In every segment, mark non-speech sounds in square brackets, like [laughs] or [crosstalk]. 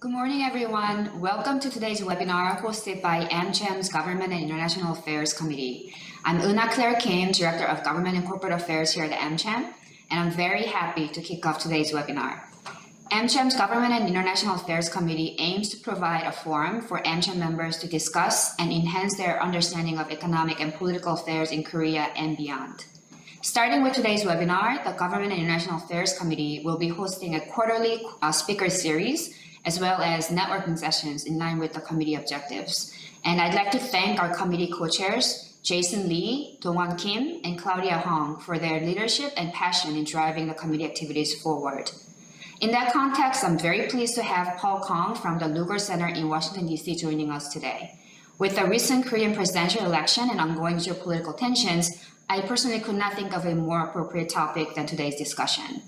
Good morning, everyone. Welcome to today's webinar hosted by AmCham's Government and International Affairs Committee. I'm Una Claire Kim, Director of Government and Corporate Affairs here at AmCham, and I'm very happy to kick off today's webinar. AmCham's Government and International Affairs Committee aims to provide a forum for AmCham members to discuss and enhance their understanding of economic and political affairs in Korea and beyond. Starting with today's webinar, the Government and International Affairs Committee will be hosting a quarterly uh, speaker series as well as networking sessions in line with the committee objectives. And I'd like to thank our committee co-chairs, Jason Lee, Dongwon Kim, and Claudia Hong for their leadership and passion in driving the committee activities forward. In that context, I'm very pleased to have Paul Kong from the Lugar Center in Washington, D.C. joining us today. With the recent Korean presidential election and ongoing geopolitical tensions, I personally could not think of a more appropriate topic than today's discussion.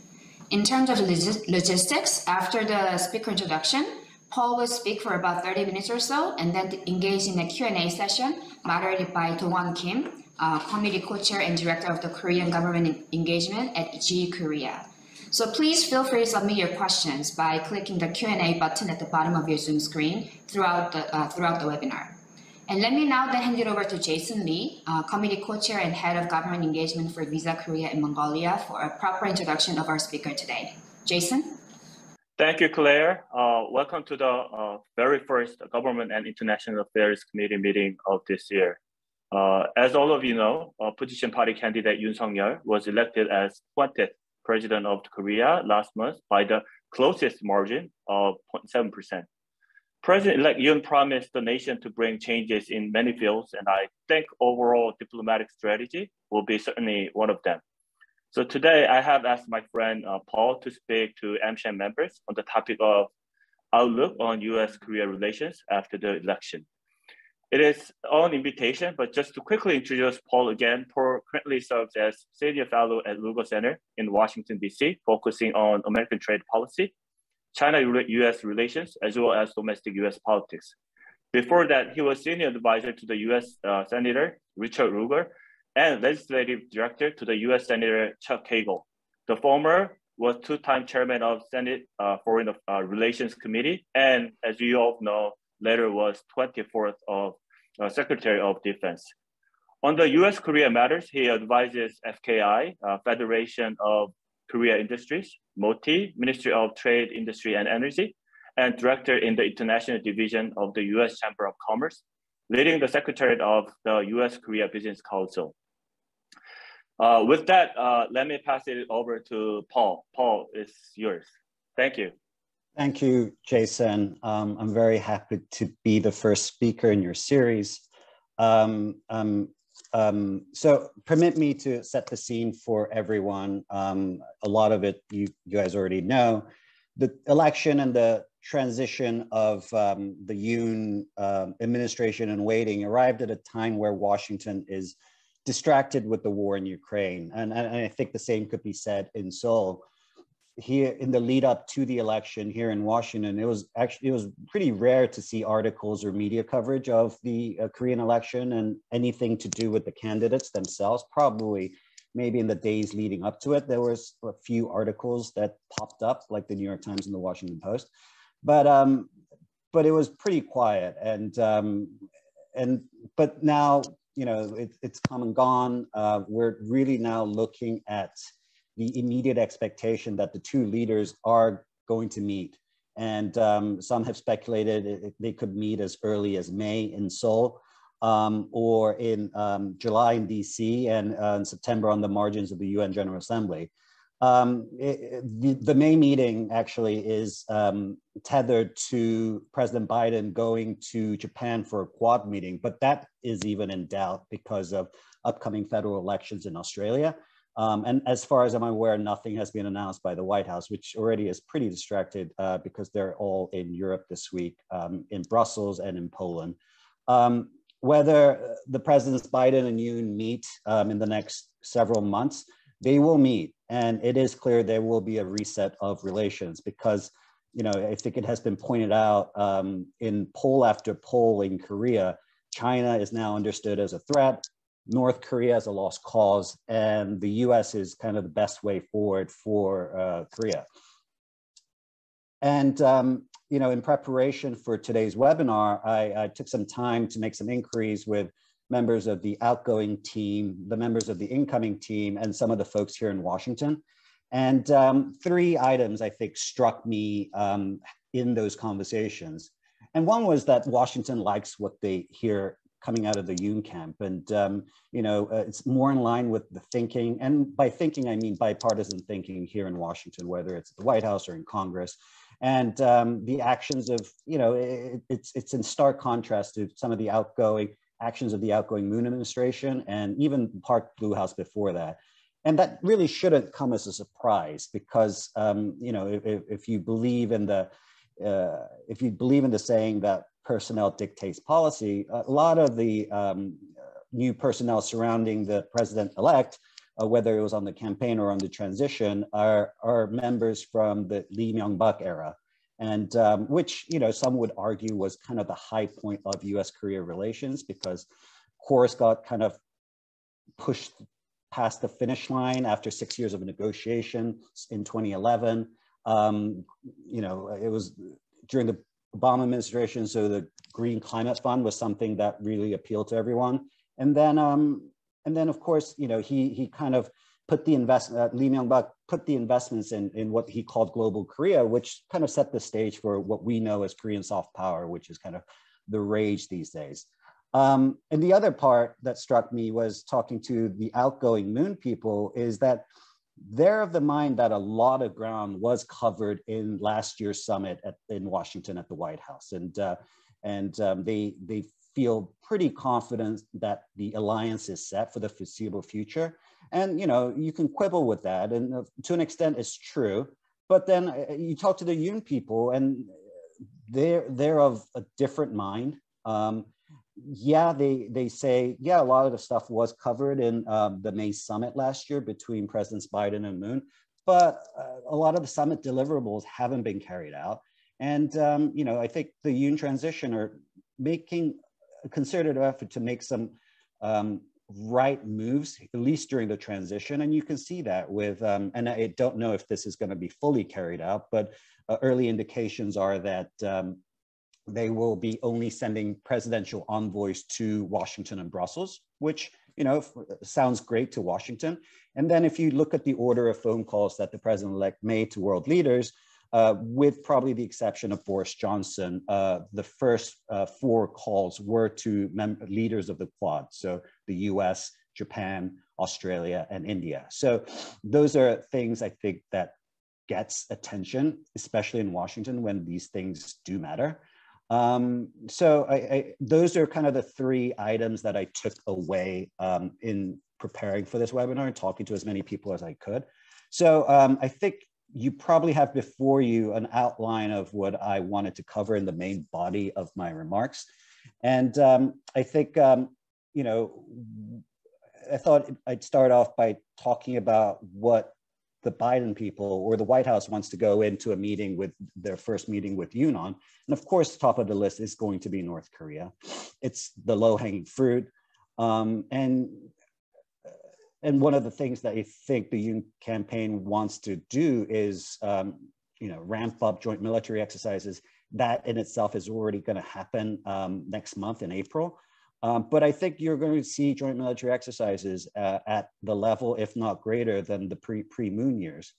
In terms of logistics, after the speaker introduction, Paul will speak for about 30 minutes or so and then engage in a Q&A session moderated by Do-won Kim, uh, committee co-chair and director of the Korean government engagement at GE Korea. So please feel free to submit your questions by clicking the Q&A button at the bottom of your Zoom screen throughout the, uh, throughout the webinar. And let me now then hand it over to Jason Lee, uh, Committee Co-Chair and Head of Government Engagement for Visa Korea and Mongolia for a proper introduction of our speaker today. Jason? Thank you, Claire. Uh, welcome to the uh, very first Government and International Affairs Committee meeting of this year. Uh, as all of you know, opposition party candidate Yoon Suk-yeol was elected as 20th President of Korea last month by the closest margin of 0.7%. President-elect promised the nation to bring changes in many fields, and I think overall diplomatic strategy will be certainly one of them. So today I have asked my friend uh, Paul to speak to AmCham members on the topic of outlook on US-Korea relations after the election. It is on invitation, but just to quickly introduce Paul again, Paul currently serves as senior fellow at Lugar Center in Washington, D.C., focusing on American trade policy China-US relations, as well as domestic US politics. Before that, he was senior advisor to the US uh, Senator Richard Lugar and legislative director to the US Senator Chuck Hagel. The former was two-time chairman of Senate uh, Foreign uh, Relations Committee, and as you all know, later was 24th of uh, Secretary of Defense. On the US-Korea matters, he advises FKI, uh, Federation of Korea Industries, MOTI, Ministry of Trade, Industry and Energy, and director in the International Division of the US Chamber of Commerce, leading the Secretariat of the US Korea Business Council. Uh, with that, uh, let me pass it over to Paul. Paul, it's yours. Thank you. Thank you, Jason. Um, I'm very happy to be the first speaker in your series. Um, um, um, so permit me to set the scene for everyone. Um, a lot of it you, you guys already know. The election and the transition of um, the Yoon uh, administration and waiting arrived at a time where Washington is distracted with the war in Ukraine. And, and I think the same could be said in Seoul here in the lead up to the election here in Washington, it was actually it was pretty rare to see articles or media coverage of the uh, Korean election and anything to do with the candidates themselves. Probably, maybe in the days leading up to it, there was a few articles that popped up, like the New York Times and the Washington Post, but um, but it was pretty quiet and um, and but now you know it, it's come and gone. Uh, we're really now looking at the immediate expectation that the two leaders are going to meet. And um, some have speculated they could meet as early as May in Seoul um, or in um, July in DC and uh, in September on the margins of the UN General Assembly. Um, it, the, the, May meeting actually is um, tethered to President Biden going to Japan for a quad meeting, but that is even in doubt because of upcoming federal elections in Australia. Um, and as far as I'm aware, nothing has been announced by the White House, which already is pretty distracted uh, because they're all in Europe this week, um, in Brussels and in Poland. Um, whether the presidents Biden and Yoon meet um, in the next several months, they will meet. And it is clear there will be a reset of relations because, you know, I think it has been pointed out um, in poll after poll in Korea, China is now understood as a threat. North Korea as a lost cause, and the US is kind of the best way forward for uh, Korea. And, um, you know, in preparation for today's webinar, I, I took some time to make some inquiries with members of the outgoing team, the members of the incoming team, and some of the folks here in Washington. And um, three items I think struck me um, in those conversations. And one was that Washington likes what they hear coming out of the Yoon camp. And, um, you know, uh, it's more in line with the thinking. And by thinking, I mean bipartisan thinking here in Washington, whether it's at the White House or in Congress. And um, the actions of, you know, it, it's, it's in stark contrast to some of the outgoing actions of the outgoing Moon administration and even Park Blue House before that. And that really shouldn't come as a surprise because, um, you know, if, if you believe in the, uh, if you believe in the saying that personnel dictates policy, a lot of the um, new personnel surrounding the president-elect, uh, whether it was on the campaign or on the transition, are, are members from the Lee Myung-bak era. And um, which, you know, some would argue was kind of the high point of US-Korea relations because KORUS got kind of pushed past the finish line after six years of negotiation in 2011. Um, you know, it was during the Obama administration, so the Green Climate Fund was something that really appealed to everyone. And then, um, and then of course, you know, he he kind of put the investment, uh, Lee Myung-bak put the investments in, in what he called global Korea, which kind of set the stage for what we know as Korean soft power, which is kind of the rage these days. Um, and the other part that struck me was talking to the outgoing Moon people is that they're of the mind that a lot of ground was covered in last year's summit at, in Washington at the White House. And, uh, and um, they, they feel pretty confident that the alliance is set for the foreseeable future. And, you know, you can quibble with that. And uh, to an extent, it's true. But then uh, you talk to the Yoon people and they're, they're of a different mind. Um, yeah, they they say yeah, a lot of the stuff was covered in um, the May summit last year between Presidents Biden and Moon, but uh, a lot of the summit deliverables haven't been carried out. And um, you know, I think the Yoon transition are making a concerted effort to make some um, right moves, at least during the transition. And you can see that with, um, and I don't know if this is going to be fully carried out, but uh, early indications are that um, they will be only sending presidential envoys to Washington and Brussels, which you know sounds great to Washington. And then if you look at the order of phone calls that the president-elect made to world leaders, uh, with probably the exception of Boris Johnson, uh, the first uh, four calls were to leaders of the Quad, so the U.S., Japan, Australia, and India. So those are things I think that gets attention, especially in Washington when these things do matter. Um, so I, I, those are kind of the three items that I took away um, in preparing for this webinar and talking to as many people as I could. So um, I think you probably have before you an outline of what I wanted to cover in the main body of my remarks. And um, I think, um, you know, I thought I'd start off by talking about what the Biden people or the White House wants to go into a meeting with their first meeting with Yunan. And of course, top of the list is going to be North Korea. It's the low hanging fruit. Um, and, and one of the things that I think the Yoon campaign wants to do is, um, you know, ramp up joint military exercises. That in itself is already going to happen um, next month in April. Um, but I think you're going to see joint military exercises uh, at the level, if not greater than the pre, pre-Moon years.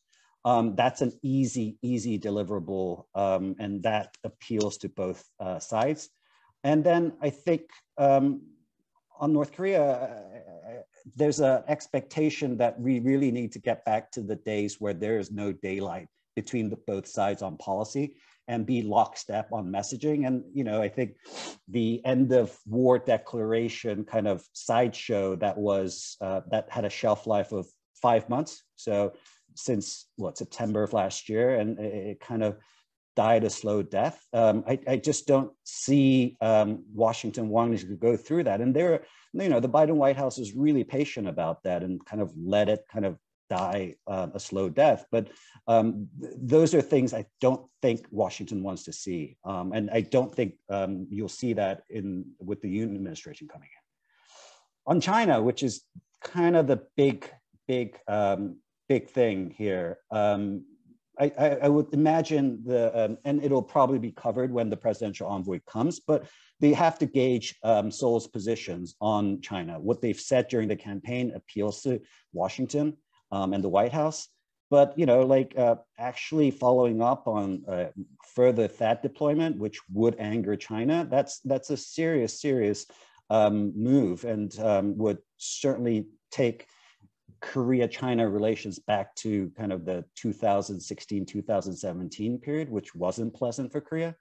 Um, that's an easy, easy deliverable, um, and that appeals to both uh, sides. And then I think um, on North Korea, uh, there's an expectation that we really need to get back to the days where there is no daylight between the, both sides on policy and be lockstep on messaging. And, you know, I think the end of war declaration kind of sideshow that was, uh, that had a shelf life of five months. So since what, September of last year, and it, it kind of died a slow death. Um, I, I, just don't see um, Washington wanting to go through that. And there, you know, the Biden White House is really patient about that and kind of let it kind of die uh, a slow death. But um, th those are things I don't think Washington wants to see. Um, and I don't think um, you'll see that in with the Yoon administration coming in. On China, which is kind of the big, big, um, big thing here. Um, I, I, I, would imagine the, um, and it'll probably be covered when the presidential envoy comes, but they have to gauge um, Seoul's positions on China. What they've said during the campaign appeals to Washington um, and the White House. But, you know, like uh, actually following up on uh, further THAAD deployment, which would anger China, that's, that's a serious, serious um, move and um, would certainly take Korea-China relations back to kind of the 2016-2017 period, which wasn't pleasant for Korea,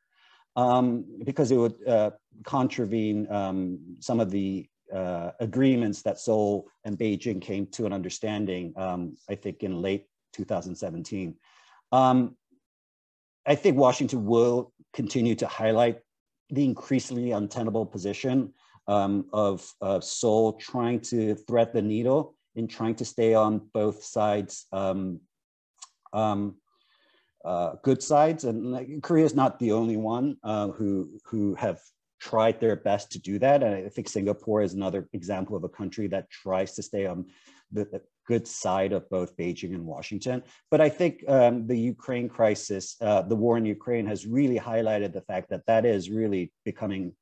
um, because it would uh, contravene um, some of the uh, agreements that Seoul and Beijing came to an understanding, um, I think in late 2017. Um, I think Washington will continue to highlight the increasingly untenable position um, of, of Seoul trying to thread the needle in trying to stay on both sides, um, um, uh, good sides. And like, Korea is not the only one uh, who, who have tried their best to do that. And I think Singapore is another example of a country that tries to stay on the, the good side of both Beijing and Washington. But I think um, the Ukraine crisis, uh, the war in Ukraine has really highlighted the fact that that is really becoming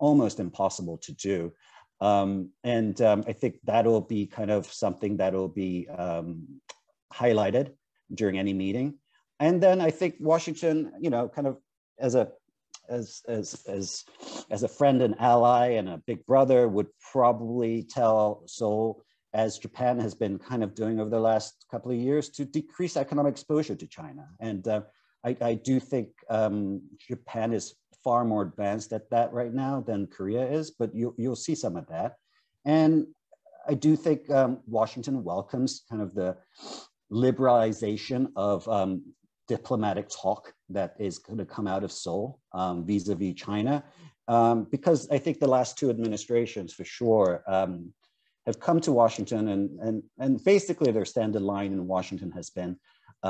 almost impossible to do. Um, and um, I think that'll be kind of something that'll be um, highlighted during any meeting. And then I think Washington, you know, kind of as a as as as as a friend and ally and a big brother would probably tell Seoul, as Japan has been kind of doing over the last couple of years, to decrease economic exposure to China. And uh, I, I, do think um, Japan is far more advanced at that right now than Korea is, but you, you'll see some of that. And I do think um, Washington welcomes kind of the liberalization of um, diplomatic talk that is going to come out of Seoul um, vis-a-vis China, um, because I think the last two administrations for sure um, have come to Washington and, and, and basically their standard line in Washington has been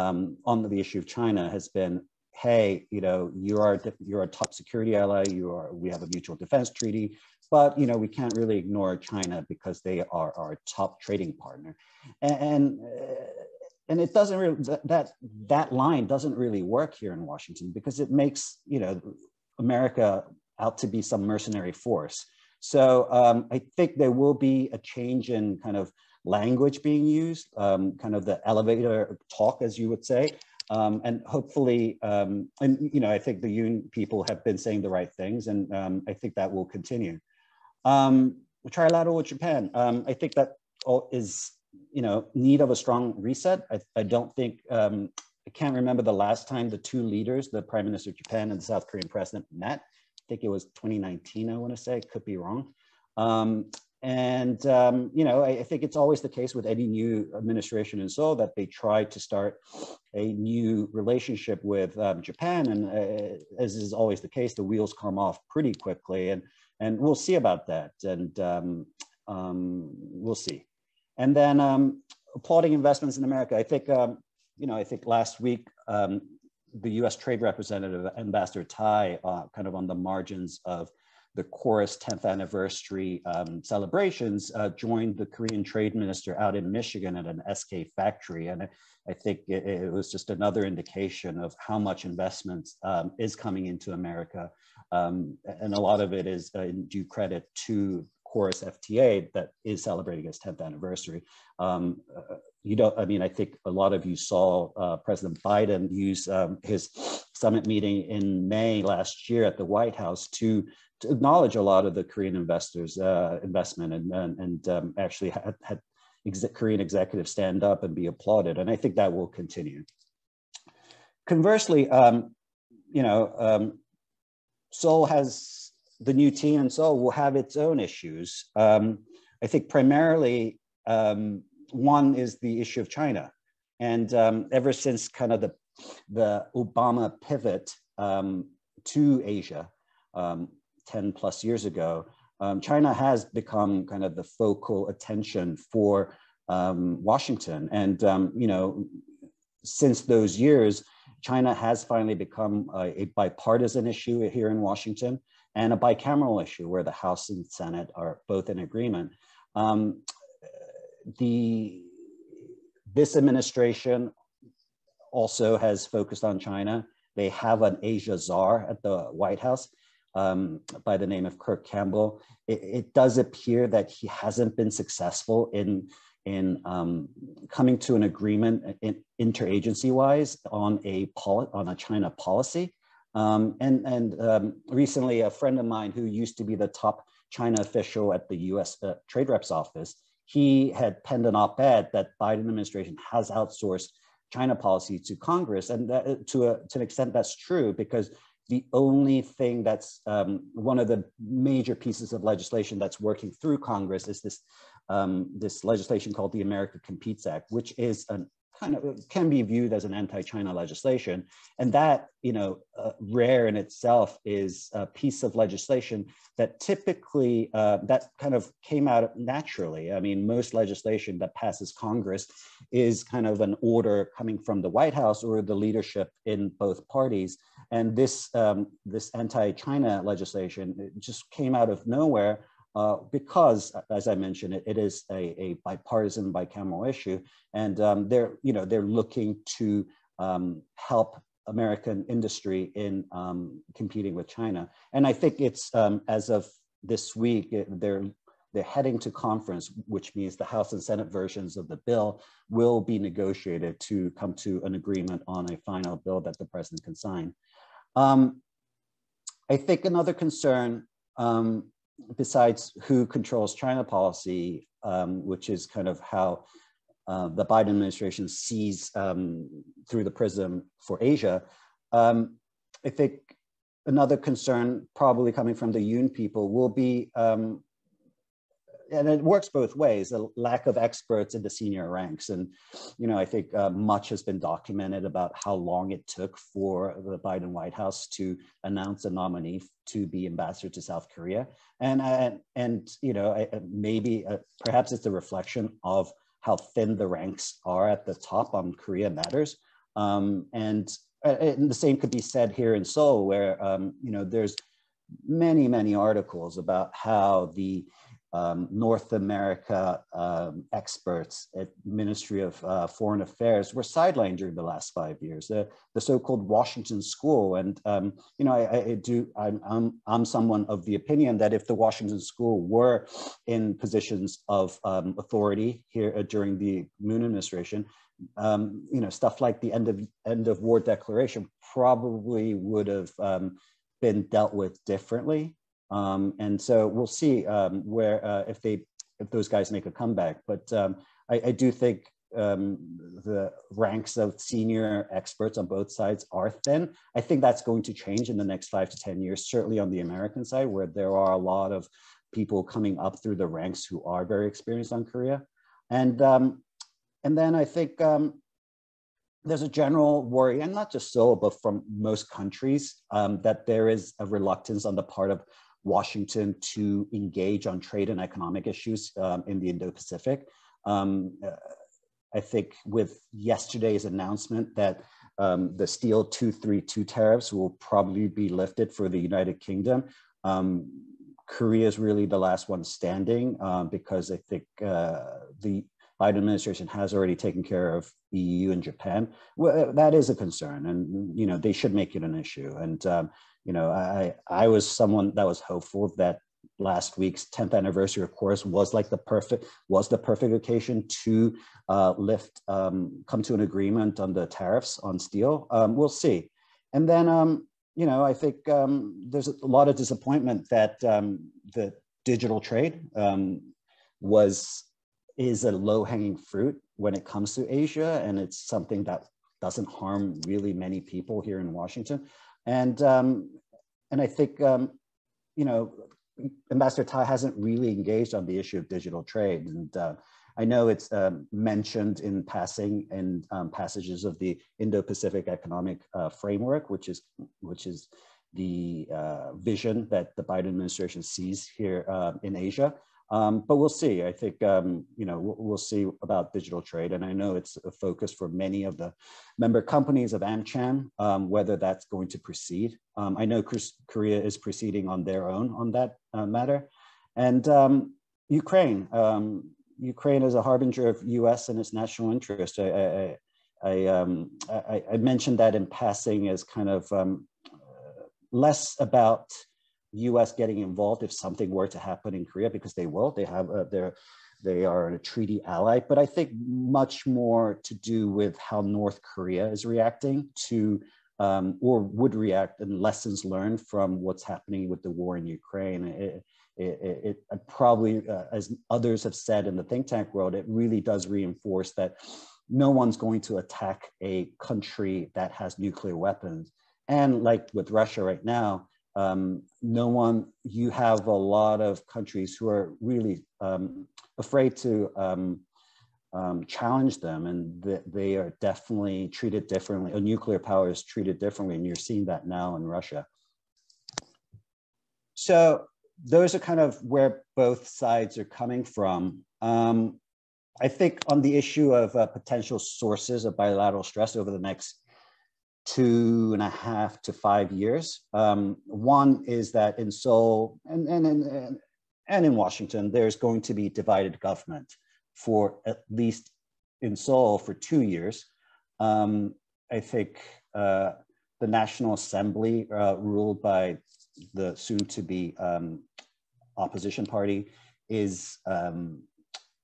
um, on the issue of China has been hey, you know, you are you're a top security ally. You are we have a mutual defense treaty, but you know we can't really ignore China because they are our top trading partner, and. and, uh, and it doesn't really that that line doesn't really work here in Washington because it makes you know America out to be some mercenary force. So um, I think there will be a change in kind of language being used, um, kind of the elevator talk, as you would say, um, and hopefully, um, and you know, I think the Yoon people have been saying the right things, and um, I think that will continue. Um, trilateral with Japan, I think that is, you know, need of a strong reset. I, I don't think, um, I can't remember the last time the two leaders, the Prime Minister of Japan and the South Korean President met. I think it was 2019, I want to say, could be wrong. Um, and, um, you know, I, I, think it's always the case with any new administration in Seoul that they try to start a new relationship with um, Japan. And uh, as is always the case, the wheels come off pretty quickly. And, and we'll see about that. And um, um we'll see. And then um, applauding investments in America. I think, um, you know, I think last week, the US Trade Representative, Ambassador Tai, uh, kind of on the margins of the KORUS 10th anniversary um, celebrations, uh, joined the Korean trade minister out in Michigan at an SK factory. And I, think it, it, was just another indication of how much investment um, is coming into America. Um, and a lot of it is uh, in due credit to KORUS FTA that is celebrating its 10th anniversary. Um, uh, you don't, I mean, I think a lot of you saw uh, President Biden use um, his summit meeting in May last year at the White House to to acknowledge a lot of the Korean investors' uh, investment and, and, and um, actually had, had Korean executives stand up and be applauded. And I think that will continue. Conversely, um, you know, um, Seoul has the new team and Seoul will have its own issues. Um, I think primarily um, one is the issue of China. And um, ever since kind of the, the Obama pivot to Asia, um, 10 plus years ago, um, China has become kind of the focal attention for um, Washington. And, um, you know, since those years, China has finally become a, a, bipartisan issue here in Washington and a bicameral issue where the House and Senate are both in agreement. Um, the, this administration also has focused on China. They have an Asia czar at the White House um, by the name of Kurt Campbell. It, it, does appear that he hasn't been successful in in um, coming to an agreement in, interagency wise on a on a China policy. Um, and and um, recently, a friend of mine who used to be the top China official at the U.S. Uh, Trade Reps office, he had penned an op-ed that Biden administration has outsourced China policy to Congress, and that, to a, to an extent that's true because the only thing that's um, one of the major pieces of legislation that's working through Congress is this um, this legislation called the America Competes Act, which is an kind of can be viewed as an anti-China legislation, and that you know uh, rare in itself is a piece of legislation that typically uh, that kind of came out naturally. I mean, most legislation that passes Congress is kind of an order coming from the White House or the leadership in both parties, and this um, this anti-China legislation just came out of nowhere uh, because, as I mentioned, it, it is a, a, bipartisan, bicameral issue, and um, they're you know they're looking to um, help American industry in um, competing with China. And I think it's um, as of this week it, they're they're heading to conference, which means the House and Senate versions of the bill will be negotiated to come to an agreement on a final bill that the president can sign. Um, I think another concern um, besides who controls China policy, um, which is kind of how uh, the Biden administration sees um, through the prism for Asia, um, I think another concern probably coming from the Yoon people will be um, and it works both ways, a lack of experts in the senior ranks. And, you know, I think uh, much has been documented about how long it took for the Biden White House to announce a nominee to be ambassador to South Korea. And, uh, and you know, maybe, uh, perhaps it's a reflection of how thin the ranks are at the top on Korea Matters. Um, and, uh, and the same could be said here in Seoul, where, um, you know, there's many, many articles about how the um, North America um, experts at Ministry of uh, Foreign Affairs were sidelined during the last five years. The, the so-called Washington School, and um, you know, I, I do. I'm, I'm, I'm someone of the opinion that if the Washington School were in positions of um, authority here uh, during the Moon administration, um, you know, stuff like the end of end of war declaration probably would have um, been dealt with differently. Um, and Seoul we'll see um, where uh, if they if those guys make a comeback. But um, I, I, do think um, the ranks of senior experts on both sides are thin. I think that's going to change in the next five to ten years. Certainly on the American side, where there are a lot of people coming up through the ranks who are very experienced on Korea, and um, and then I think um, there's a general worry, and not just so, but from most countries, that there is a reluctance on the part of Washington to engage on trade and economic issues um, in the Indo-Pacific. Um, uh, I think with yesterday's announcement that um, the Steel 232 tariffs will probably be lifted for the United Kingdom, um, Korea is really the last one standing um, because I think uh, the Biden administration has already taken care of EU and Japan. Well, that is a concern, and you know they should make it an issue. And um, you know, I I was someone that was hopeful that last week's 10th anniversary, of KORUS, was like the perfect was the perfect occasion to uh, lift um, come to an agreement on the tariffs on steel. Um, we'll see, and then um, you know I think um, there's a lot of disappointment that um, the digital trade um, was is a low hanging fruit when it comes to Asia, and it's something that doesn't harm really many people here in Washington. And um, and I think um, you know Ambassador Tai hasn't really engaged on the issue of digital trade, and uh, I know it's um, mentioned in passing in um, passages of the Indo-Pacific Economic uh, Framework, which is which is the uh, vision that the Biden administration sees here uh, in Asia. Um, but we'll see. I think um, you know we'll, we'll, see about digital trade, and I know it's a focus for many of the member companies of AmCham, um, whether that's going to proceed. Um, I know Korea is proceeding on their own on that uh, matter, and um, Ukraine. Um, Ukraine is a harbinger of U.S. and its national interest. I, I, I, I, I, mentioned that in passing as kind of less about U.S. getting involved if something were to happen in Korea, because they will. They have uh, their they are a treaty ally, but I think much more to do with how North Korea is reacting to um, or would react and lessons learned from what's happening with the war in Ukraine. It, it, it, it probably, uh, as others have said in the think tank world, it really does reinforce that no one's going to attack a country that has nuclear weapons. And like with Russia right now, um, no one, you have a lot of countries who are really um, afraid to um, um challenge them and th they are definitely treated differently. A nuclear power is treated differently and you're seeing that now in Russia. So those are kind of where both sides are coming from. Um, I think on the issue of uh, potential sources of bilateral stress over the next two and a half to five years. Um, one is that in Seoul and, and, and, and in Washington, there's going to be divided government for at least in Seoul for two years. Um, I think uh, the National Assembly uh, ruled by the soon to be um, opposition party is um,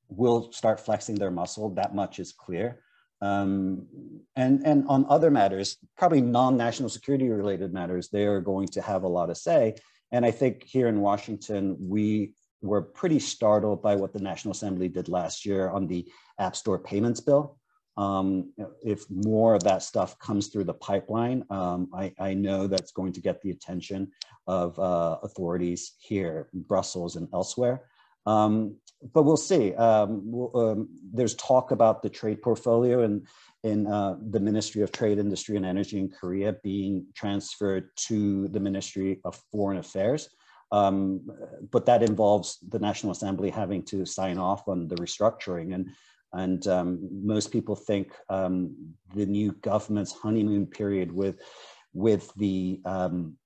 will start flexing their muscle. That much is clear. Um, and, and on other matters, probably non-national security related matters, they are going to have a lot of say. And I think here in Washington, we were pretty startled by what the National Assembly did last year on the App Store payments bill. Um, if more of that stuff comes through the pipeline, um, I, I, know that's going to get the attention of uh, authorities here in Brussels and elsewhere. Um, but we'll see. Um, we'll, um, there's talk about the trade portfolio and in uh, the Ministry of Trade, Industry and Energy in Korea being transferred to the Ministry of Foreign Affairs. Um, but that involves the National Assembly having to sign off on the restructuring. And and um, most people think um, the new government's honeymoon period with, with the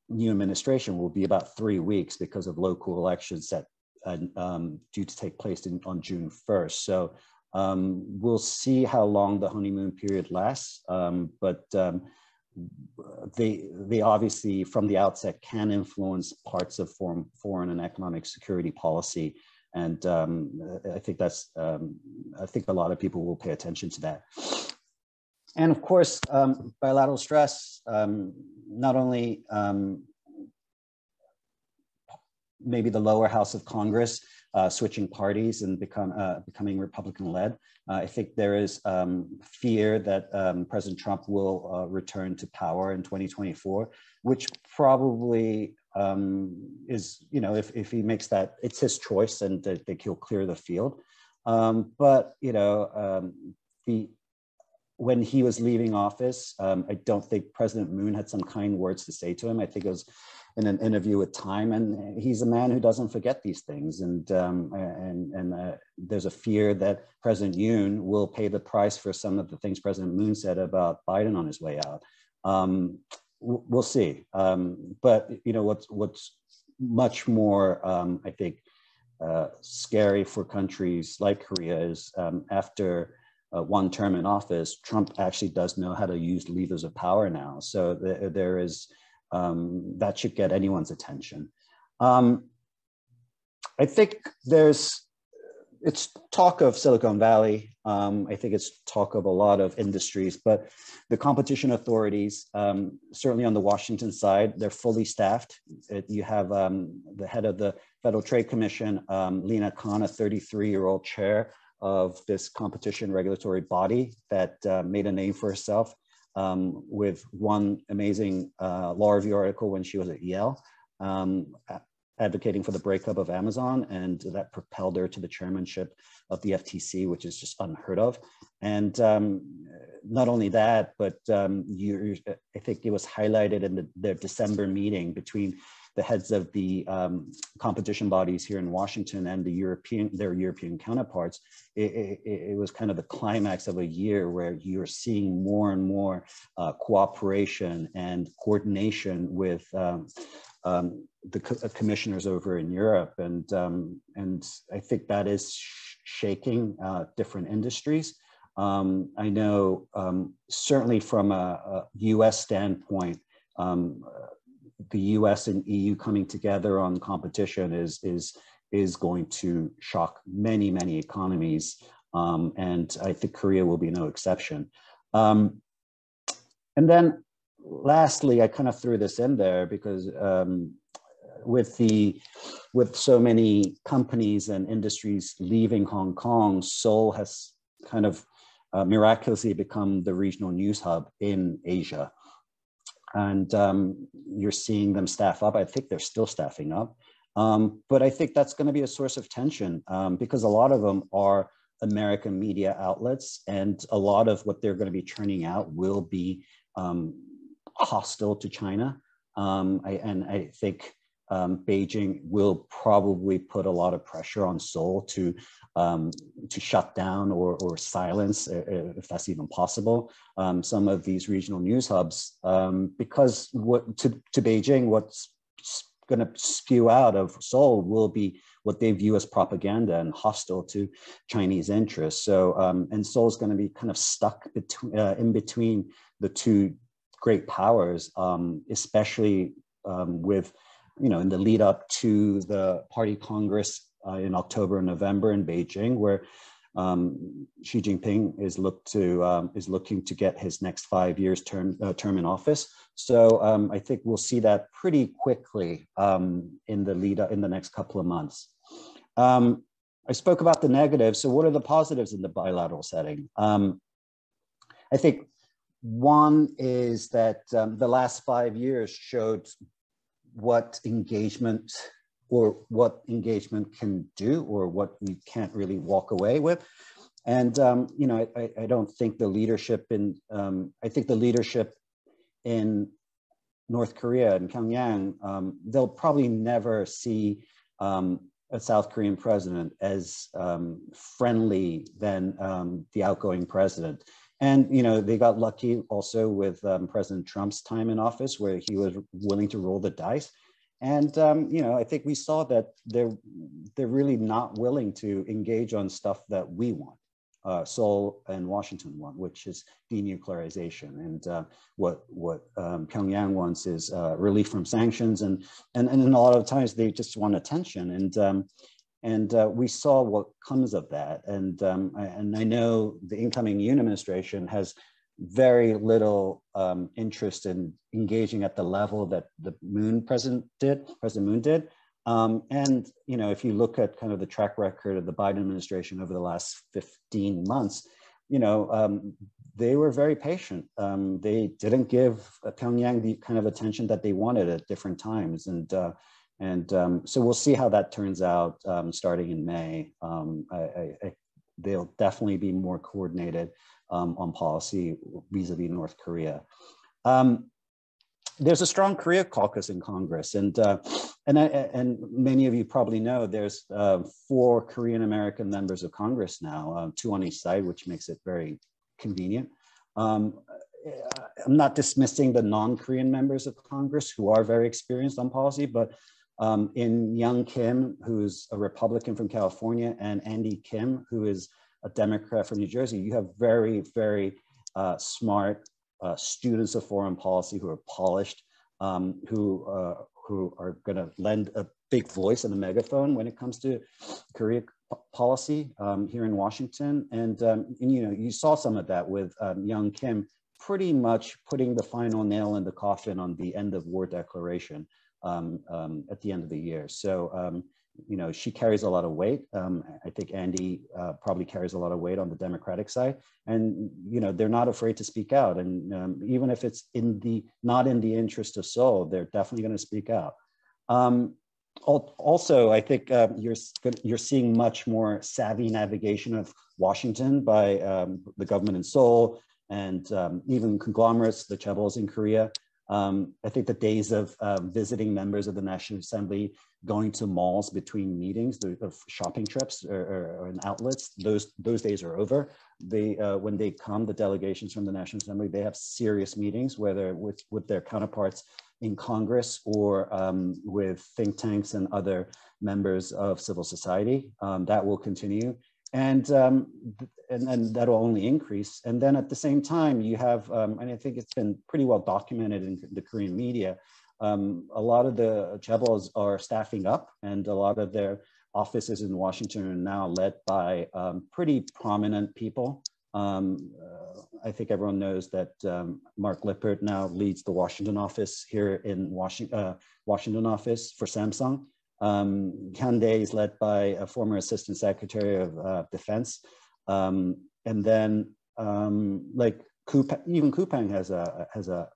new administration will be about three weeks because of local elections that um, due to take place in, on June 1st. So um, we'll see how long the honeymoon period lasts, um, but they they obviously from the outset can influence parts of foreign foreign and economic security policy and um, I think that's, um, I think a lot of people will pay attention to that. And of course, um, bilateral stress, um, not only um, maybe the lower house of Congress uh, switching parties and become uh, becoming Republican led. Uh, I think there is um, fear that um, President Trump will uh, return to power in 2024, which probably um, is, you know, if, if he makes that, it's his choice and I think he'll clear the field. Um, but, you know, um, the, when he was leaving office, um, I don't think President Moon had some kind words to say to him. I think it was in an interview with Time, and he's a man who doesn't forget these things. And um, and and uh, there's a fear that President Yoon will pay the price for some of the things President Moon said about Biden on his way out. Um, we'll see. Um, but you know what's what's much more, um, I think, uh, scary for countries like Korea is um, after uh, one term in office, Trump actually does know how to use levers of power now. So th there is um, that should get anyone's attention. Um, I think there's it's talk of Silicon Valley. Um, I think it's talk of a lot of industries, but the competition authorities, um, certainly on the Washington side, they're fully staffed. It, you have um, the head of the Federal Trade Commission, um, Lina Khan, a 33-year-old chair of this competition regulatory body that uh, made a name for herself um, with one amazing uh, law review article when she was at Yale. Um, advocating for the breakup of Amazon, and that propelled her to the chairmanship of the FTC, which is just unheard of. And um, not only that, but um, you, I think it was highlighted in the, their December meeting between the heads of the um, competition bodies here in Washington and the European, their European counterparts. It, it, it, was kind of the climax of a year where you're seeing more and more uh, cooperation and coordination with um, um, the co uh, commissioners over in Europe. And, um, and I think that is sh shaking uh, different industries. Um, I know um, certainly from a, a US standpoint, um, the US and EU coming together on competition is, is, is going to shock many, many economies. Um, and I think Korea will be no exception. Um, and then lastly, I kind of threw this in there because um, with the with so many companies and industries leaving Hong Kong, Seoul has kind of uh, miraculously become the regional news hub in Asia. And um, you're seeing them staff up. I think they're still staffing up. Um, but I think that's going to be a source of tension um, because a lot of them are American media outlets and a lot of what they're going to be churning out will be um, hostile to China. Um, I, and I think um, Beijing will probably put a lot of pressure on Seoul to um, to shut down or, or silence, uh, uh, if that's even possible, um, some of these regional news hubs, um, because what to, to Beijing, what's going to spew out of Seoul will be what they view as propaganda and hostile to Chinese interests. So, um, and Seoul's going to be kind of stuck between, uh, in between the two great powers, um, especially with you know, in the lead up to the party congress uh, in October and November in Beijing, where um, Xi Jinping is look to um, is looking to get his next five years term uh, term in office. So um, I think we'll see that pretty quickly um, in the lead up in the next couple of months. Um, I spoke about the negatives. So what are the positives in the bilateral setting? Um, I think one is that the last five years showed what engagement or what engagement can do or what we can't really walk away with. And, um, you know, I, I, don't think the leadership in, um, I think the leadership in North Korea and Pyongyang, um, they'll probably never see um, a South Korean president as um, friendly than um, the outgoing president. And you know they got lucky also with um, President Trump's time in office, where he was willing to roll the dice. And um, you know, I think we saw that they're they're really not willing to engage on stuff that we want, uh, Seoul and Washington want, which is denuclearization. And uh, what what um, Pyongyang wants is uh, relief from sanctions, and and and a lot of times they just want attention. And um, and uh, we saw what comes of that. And, um, I, and I know the incoming Yoon administration has very little um, interest in engaging at the level that the Moon president did, President Moon did. Um, and, you know, if you look at kind of the track record of the Biden administration over the last 15 months, you know, um, they were very patient. Um, they didn't give Pyongyang the kind of attention that they wanted at different times. And, uh, and um, so we'll see how that turns out um, starting in May. Um, I, I, I, they'll definitely be more coordinated um, on policy vis-a-vis -vis North Korea. Um, there's a strong Korea caucus in Congress, and uh, and I, and many of you probably know there's uh, four Korean American members of Congress now, uh, two on each side, which makes it very convenient. Um, I'm not dismissing the non-Korean members of Congress who are very experienced on policy, but um, in Young Kim, who's a Republican from California, and Andy Kim, who is a Democrat from New Jersey, you have very, very uh, smart uh, students of foreign policy who are polished, um, who, uh, who are going to lend a big voice and a megaphone when it comes to Korea policy um, here in Washington. And, um, and, you know, you saw some of that with um, Young Kim pretty much putting the final nail in the coffin on the end of war declaration um, um, at the end of the year. So, um, you know, she carries a lot of weight. Um, I think Andy uh, probably carries a lot of weight on the Democratic side, and you know, they're not afraid to speak out. And um, even if it's in the not in the interest of Seoul, they're definitely going to speak out. Um, also, I think uh, you're you're seeing much more savvy navigation of Washington by the government in Seoul and even conglomerates, the chaebols in Korea. Um, I think the days of uh, visiting members of the National Assembly, going to malls between meetings, the, of shopping trips or, or, or, outlets, those those days are over. They uh, when they come, the delegations from the National Assembly, they have serious meetings, whether with with their counterparts in Congress or um, with think tanks and other members of civil society. Um, that will continue. And, um, and that'll only increase. And then at the same time, you have, um, and I think it's been pretty well documented in the Korean media, um, a lot of the chaebols are staffing up and a lot of their offices in Washington are now led by um, pretty prominent people. Um, uh, I think everyone knows that um, Mark Lippert now leads the Washington office here in Washington, uh, Washington office for Samsung. Um, Hyundai is led by a former Assistant Secretary of uh, Defense. Um, and then um, like Coupang, even Coupang has a, has a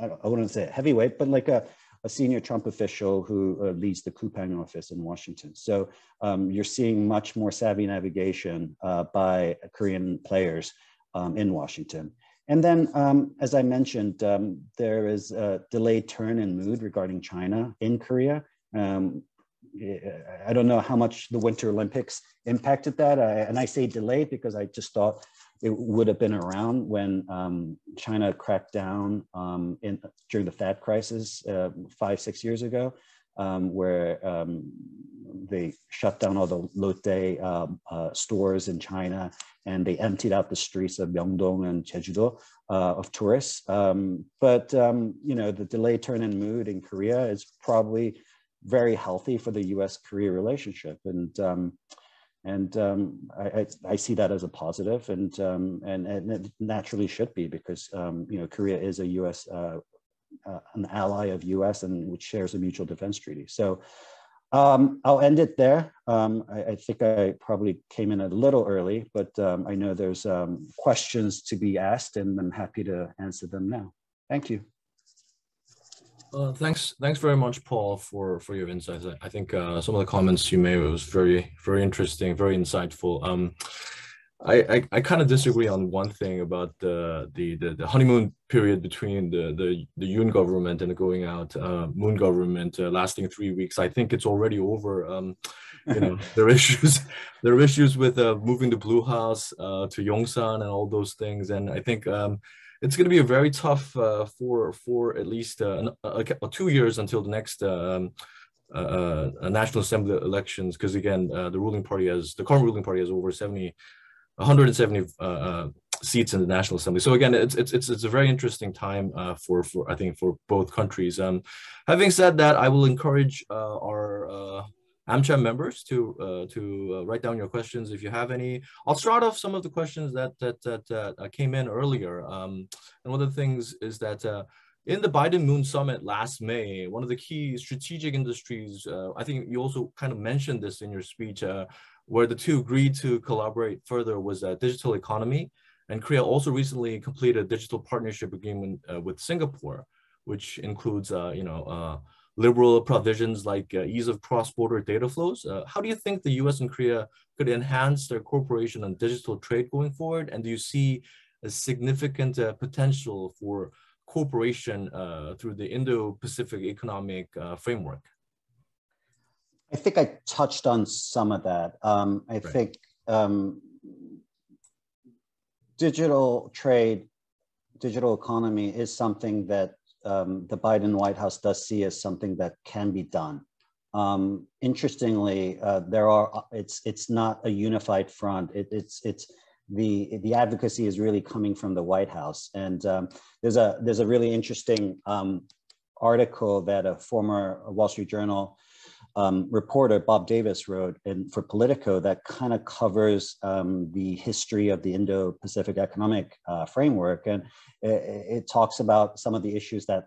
I, I wouldn't say a heavyweight, but like a, a senior Trump official who uh, leads the Coupang office in Washington. So um, you're seeing much more savvy navigation uh, by Korean players um, in Washington. And then, um, as I mentioned, um, there is a delayed turn in mood regarding China in Korea. Um, I don't know how much the Winter Olympics impacted that. I, and I say delayed because I just thought it would have been around when um, China cracked down um, in, during the THAAD crisis uh, five, six years ago, um, where um, they shut down all the Lotte uh, uh, stores in China and they emptied out the streets of Myeongdong and Jeju-do uh, of tourists. Um, but, um, you know, the delayed turn in mood in Korea is probably very healthy for the US-Korea relationship. And and um, I, I, I, see that as a positive, and um, and, and it naturally should be because um, you know Korea is a U.S. Uh, uh, an ally of U.S. and which shares a mutual defense treaty. So um, I'll end it there. Um, I, I, think I probably came in a little early, but um, I know there's questions to be asked, and I'm happy to answer them now. Thank you. Uh, thanks, thanks very much, Paul, for for your insights. I, I think uh, some of the comments you made was very, very interesting, very insightful. Um, I, I, I kind of disagree on one thing about the, the the, the honeymoon period between the the the Yoon government and the going out uh, Moon government uh, lasting three weeks. I think it's already over. Um, you know, [laughs] there are issues there are issues with uh, moving the Blue House uh, to Yongsan and all those things, and I think. Um, it's going to be a very tough uh, for for at least uh, two years until the next um, uh, uh national assembly elections because again uh, the ruling party has the current ruling party has over 70 170 uh, seats in the national assembly. So again it's it's it's, it's a very interesting time for for i think for both countries. Um having said that i will encourage our AmCham members to uh, to uh, write down your questions if you have any. I'll start off some of the questions that that that uh, came in earlier. Um, and one of the things is that uh, in the Biden Moon Summit last May, one of the key strategic industries, uh, I think you also kind of mentioned this in your speech, uh, where the two agreed to collaborate further was digital economy. And Korea also recently completed a digital partnership agreement with Singapore, which includes, you know, liberal provisions like uh, ease of cross-border data flows. Uh, how do you think the US and Korea could enhance their cooperation on digital trade going forward? And do you see a significant uh, potential for cooperation uh, through the Indo-Pacific Economic uh, Framework? I think I touched on some of that. Um, I right. think um, digital trade, digital economy is something that um, the Biden White House does see as something that can be done. Um, interestingly, uh, there are it's it's not a unified front. It, it's it's the the advocacy is really coming from the White House, and um, there's a there's a really interesting um, article that a former Wall Street Journal um, reporter Bob Davis wrote in, for Politico that kind of covers um, the history of the Indo-Pacific Economic uh, Framework, and it, it, talks about some of the issues that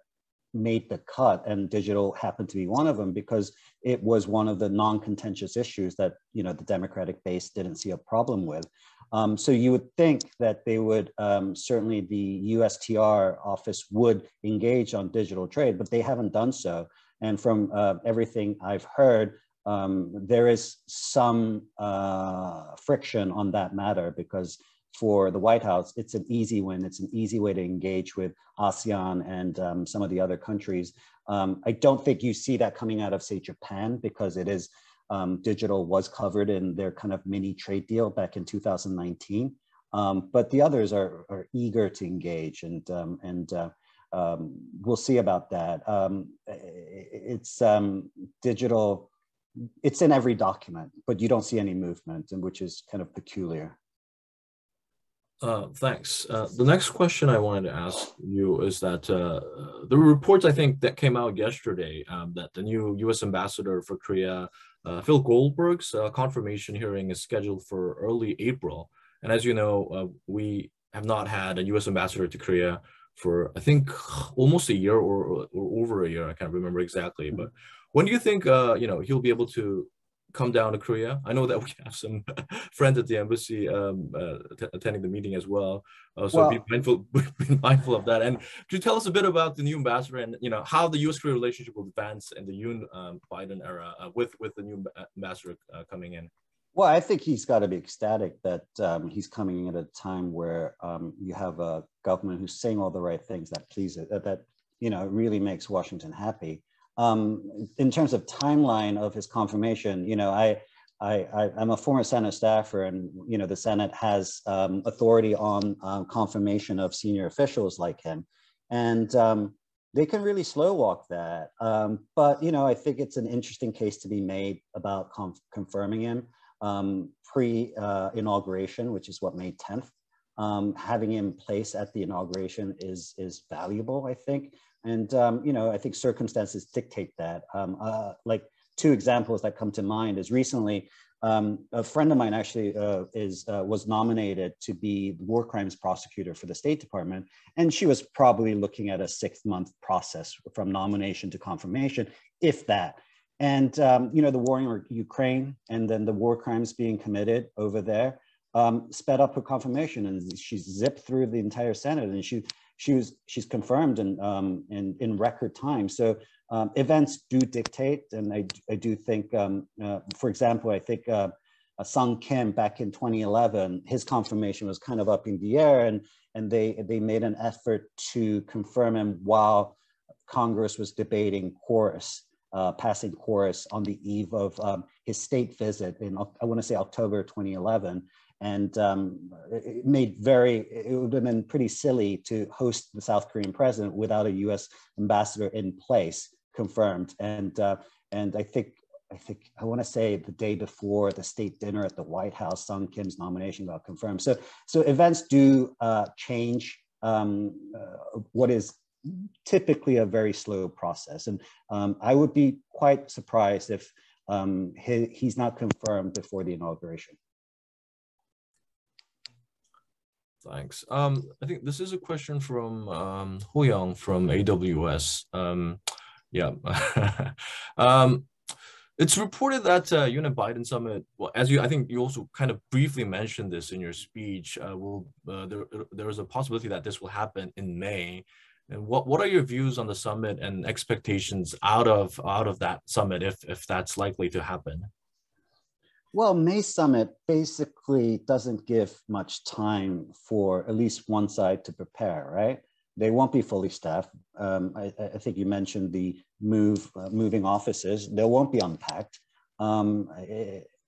made the cut, and digital happened to be one of them because it was one of the non-contentious issues that you know the Democratic base didn't see a problem with. Um, so you would think that they would um, certainly the USTR office would engage on digital trade, but they haven't done so. And from uh, everything I've heard, um, there is some uh, friction on that matter because for the White House, it's an easy win. It's an easy way to engage with ASEAN and um, some of the other countries. Um, I don't think you see that coming out of, say, Japan, because it is um, digital was covered in their kind of mini trade deal back in 2019. Um, but the others are, are eager to engage and, um, and uh, um, we'll see about that. Um, it's um, digital it's in every document, but you don't see any movement, and which is kind of peculiar. Uh, thanks. Uh, the next question I wanted to ask you is that uh, the reports I think that came out yesterday um, that the new U.S. ambassador for Korea, uh, Phil Goldberg's uh, confirmation hearing is scheduled for early April. And as you know, uh, we have not had a U.S. ambassador to Korea for I think almost a year or, or over a year. I can't remember exactly, but when do you think you know he'll be able to come down to Korea. I know that [laughs] we have some friends at the embassy um, uh, attending the meeting as well. Uh, so well, be mindful, [laughs] be mindful of that. And could you tell us a bit about the new ambassador and you know how the U.S. Korea relationship will advance in the Yoon um, Biden era uh, with with the new ambassador uh, coming in? Well, I think he's got to be ecstatic that um, he's coming in at a time where um, you have a government who's saying all the right things that pleases that you know really makes Washington happy um, in terms of timeline of his confirmation, you know, I, I, I am a former Senate staffer and, you know, the Senate has um, authority on um, confirmation of senior officials like him. And um, they can really slow walk that. Um, but, you know, I think it's an interesting case to be made about confirming him um, pre-inauguration, uh, which is what, May 10th. Um, having him place at the inauguration is, is valuable, I think. And, um, you know, I think circumstances dictate that. Um, uh, like two examples that come to mind is recently um, a friend of mine actually uh, is uh, was nominated to be war crimes prosecutor for the State Department, and she was probably looking at a six month process from nomination to confirmation, if that. And um, you know the war in Ukraine and then the war crimes being committed over there um, sped up her confirmation, and she zipped through the entire Senate, and she she was she's confirmed in um, in, in record time. So um, events do dictate, and I, I do think, um, uh, for example, I think uh, uh, Sung Kim back in 2011, his confirmation was kind of up in the air, and and they they made an effort to confirm him while Congress was debating KORUS. Uh, passing KORUS on the eve of um, his state visit in, I want to say October 2011 and um, it made very it would have been pretty silly to host the South Korean president without a U.S. ambassador in place confirmed and uh, and I think I think I want to say the day before the state dinner at the White House, Sung Kim's nomination got confirmed. So so events do uh, change um, uh, what is typically a very slow process, and um, I would be quite surprised if um, he, he's not confirmed before the inauguration. Thanks. Um, I think this is a question from um, from AWS. Um, yeah. [laughs] um, it's reported that uh, Yoon Biden summit, well, as you, I think you also kind of briefly mentioned this in your speech, uh, will uh, there, there is a possibility that this will happen in May. And what, what are your views on the summit and expectations out of out of that summit if if that's likely to happen? Well, May Summit basically doesn't give much time for at least one side to prepare, right? They won't be fully staffed. Um, I, I, think you mentioned the move, uh, moving offices. They won't be unpacked. Um,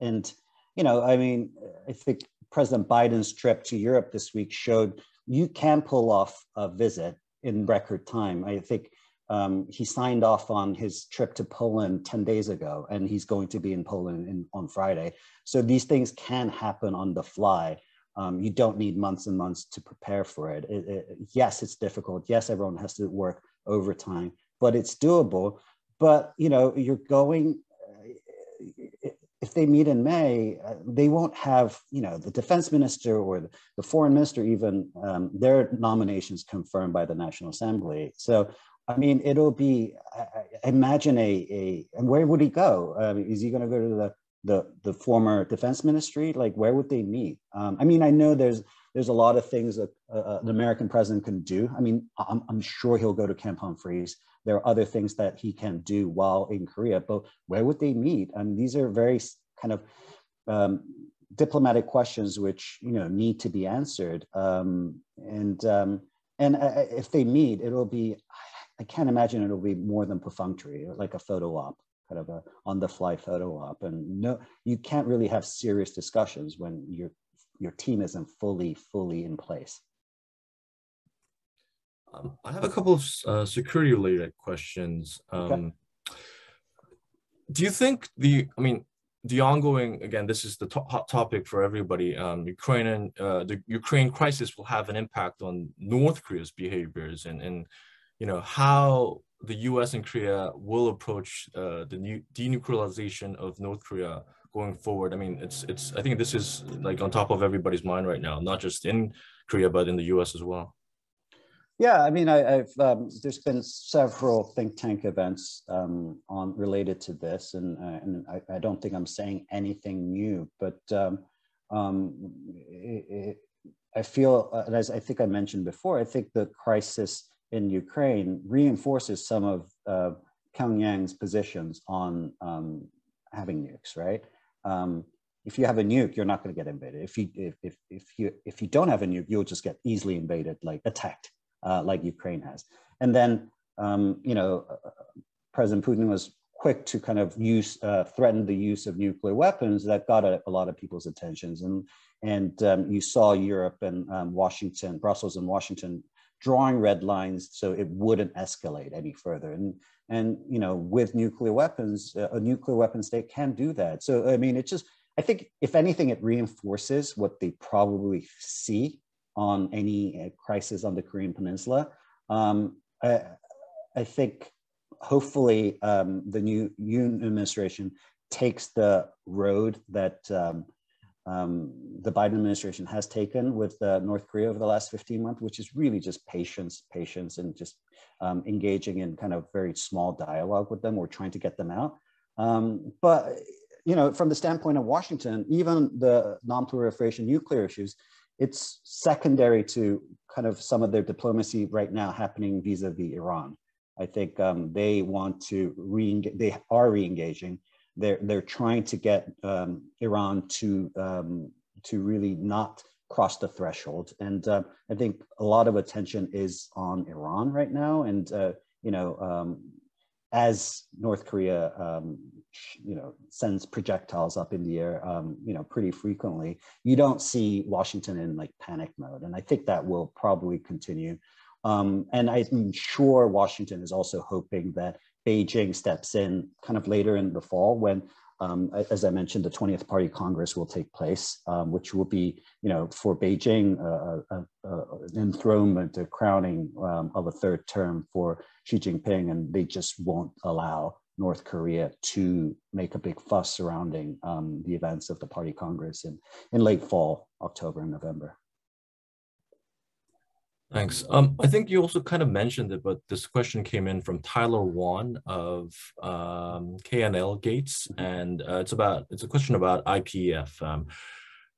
and, you know, I mean, I think President Biden's trip to Europe this week showed you can pull off a visit in record time. I think um, he signed off on his trip to Poland 10 days ago, and he's going to be in Poland in, on Friday. So these things can happen on the fly. Um, you don't need months and months to prepare for it. It, it. Yes, it's difficult. Yes, everyone has to work overtime, but it's doable. But you know, you're going. Uh, if they meet in May, uh, they won't have, you know, the defense minister or the, foreign minister even um, their nominations confirmed by the National Assembly. So I mean, it'll be, imagine a, a, and where would he go? Um, is he going to go to the, the, the former defense ministry? Like, where would they meet? Um, I mean, I know there's, there's a lot of things that uh, an American president can do. I mean, I'm, I'm sure he'll go to Camp Humphreys. There are other things that he can do while in Korea, but where would they meet? I mean, these are very kind of um, diplomatic questions which, you know, need to be answered. Um, and, um, and uh, if they meet, it'll be, I can't imagine it'll be more than perfunctory, like a photo op, kind of a on the fly photo op. And no, you can't really have serious discussions when your your team isn't fully fully in place. Um, I have a couple of uh, security related questions. Um, okay. do you think the, I mean, the ongoing, again, this is the to hot topic for everybody, um, Ukraine and uh, the Ukraine crisis will have an impact on North Korea's behaviors and, and you know, how the US and Korea will approach uh, the new denuclearization of North Korea going forward. I mean, it's, it's, I think this is like on top of everybody's mind right now, not just in Korea, but in the US as well. Yeah, I mean, I, have um, there's been several think tank events um, on related to this, and uh, and I, I, don't think I'm saying anything new, but um, um it, it, I feel, uh, as I think I mentioned before, I think the crisis in Ukraine reinforces some of uh, Pyongyang's positions on um, having nukes, right? Um, if you have a nuke, you're not going to get invaded. If you if, if if you if you don't have a nuke, you'll just get easily invaded, like attacked uh, like Ukraine has. And then, um, you know, uh, President Putin was quick to kind of use, uh, threaten the use of nuclear weapons that got a, a lot of people's attentions. And, and um, you saw Europe and um, Washington, Brussels and Washington drawing red lines so it wouldn't escalate any further. And, and you know, with nuclear weapons, uh, a nuclear weapon state can do that. So, I mean, it just, I think if anything, it reinforces what they probably see on any uh, crisis on the Korean Peninsula. Um, I, I, think hopefully um, the new Yoon administration takes the road that um, um, the Biden administration has taken with uh, North Korea over the last 15 months, which is really just patience, patience, and just um, engaging in kind of very small dialogue with them or trying to get them out. Um, but you know, from the standpoint of Washington, even the non-proliferation nuclear issues, it's secondary to kind of some of their diplomacy right now happening vis-a-vis Iran. I think um, they want to re they are re-engaging. They're they're trying to get um, Iran to um, to really not cross the threshold. And uh, I think a lot of attention is on Iran right now. And uh, you know, um, as North Korea, um, you know, sends projectiles up in the air, um, you know, pretty frequently, you don't see Washington in like panic mode. And I think that will probably continue. Um, and I'm sure Washington is also hoping that Beijing steps in kind of later in the fall when um, as I mentioned, the 20th Party Congress will take place, um, which will be, you know, for Beijing, uh, uh, uh, an enthronement, a crowning um, of a third term for Xi Jinping, and they just won't allow North Korea to make a big fuss surrounding um, the events of the Party Congress in, in late fall, October and November. Thanks. Um, I think you also kind of mentioned it, but this question came in from Tyler Wan of um, K&L Gates, mm-hmm. and uh, it's about it's a question about IPEF. Um,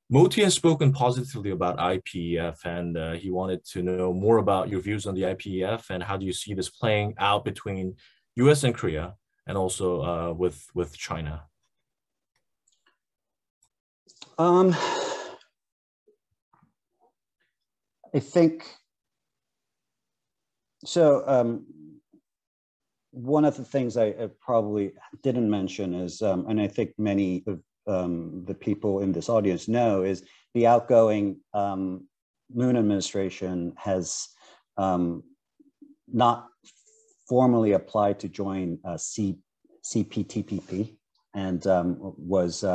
MOTIE has spoken positively about IPEF, and uh, he wanted to know more about your views on the IPEF and how do you see this playing out between U.S. and Korea, and also uh, with with China. Um, I think so um, one of the things I, I, probably didn't mention is, um, and I think many of um, the people in this audience know, is the outgoing um, Moon administration has um, not formally applied to join uh, C, CPTPP and um, was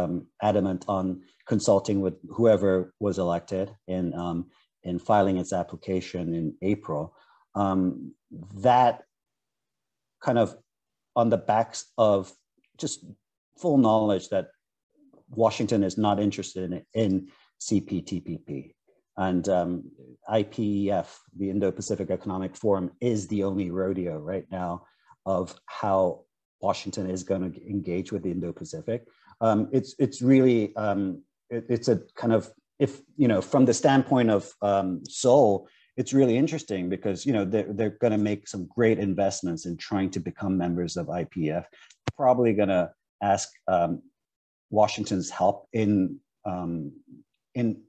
adamant on consulting with whoever was elected in, in filing its application in April um, that kind of on the backs of just full knowledge that Washington is not interested in, in CPTPP. And um, IPEF, the Indo-Pacific Economic Forum, is the only rodeo right now of how Washington is going to engage with the Indo-Pacific. Um, it's it's really um, it, it's a kind of if you know from the standpoint of um, Seoul, it's really interesting because you know they're, they're going to make some great investments in trying to become members of IPEF. Probably going to ask um, Washington's help in um, in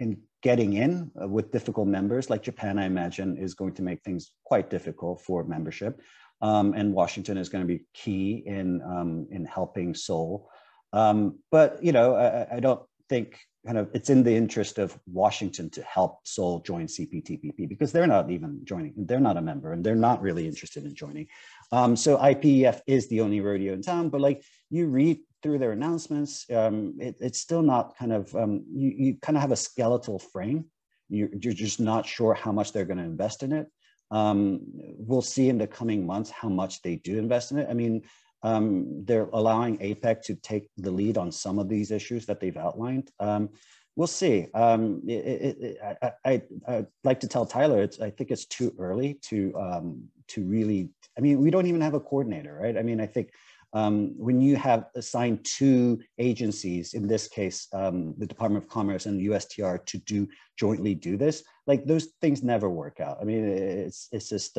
in getting in uh, with difficult members like Japan. I imagine is going to make things quite difficult for membership, um, and Washington is going to be key in um, in helping Seoul. Um, but you know, I, I don't think kind of it's in the interest of Washington to help Seoul join CPTPP because they're not even joining, they're not a member and they're not really interested in joining. Um, so IPEF is the only rodeo in town, but like you read through their announcements, um, it, it's still not kind of, um, you, you kind of have a skeletal frame. You're, you're just not sure how much they're going to invest in it. Um, we'll see in the coming months how much they do invest in it. I mean, um, they're allowing APEC to take the lead on some of these issues that they've outlined. Um, we'll see. Um, it, it, it, I, would like to tell Tyler, it's, I think it's too early to um, to really. I mean, we don't even have a coordinator, right? I mean, I think um, when you have assigned two agencies, in this case, um, the Department of Commerce and USTR, to do jointly do this, like those things never work out. I mean, it's it's just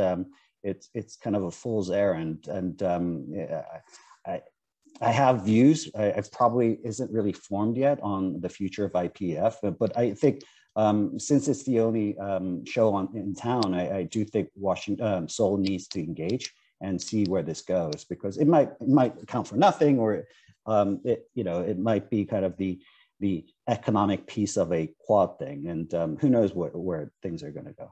it's it's kind of a fool's errand. And um, yeah, I I have views. I, I, probably isn't really formed yet on the future of IPEF, but, but I think um, since it's the only um, show on in town, I, I do think Washington um, Seoul needs to engage and see where this goes because it might it might count for nothing or um, it you know it might be kind of the the economic piece of a quad thing and um, who knows where, where things are going to go.